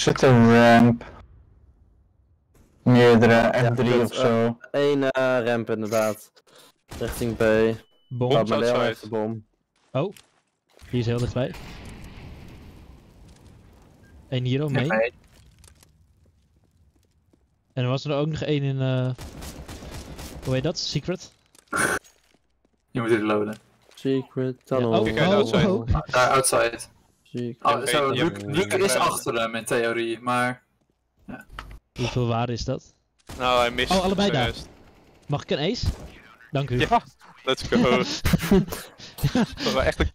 zit een ramp. Meerdere, F3 dat, of zo. Eén eh, ramp inderdaad. Richting B. Bom. Laat maar de bom. Oh. Die is heel dichtbij. Eén hier ook mee. Nee, En er was er ook nog één in. eh hoe heet dat? Secret? je moet reloaden. Secret Ja, tunnel. oh, Kijk uit, outside. oh. Daar, outside. Secret. Oh, zo, je is achter hem in theorie, maar... Hoeveel waar is dat? Nou, hij mist. Oh, allebei daar. Mag ik een ace? Dank u. Ja, let's go. Dat was echt een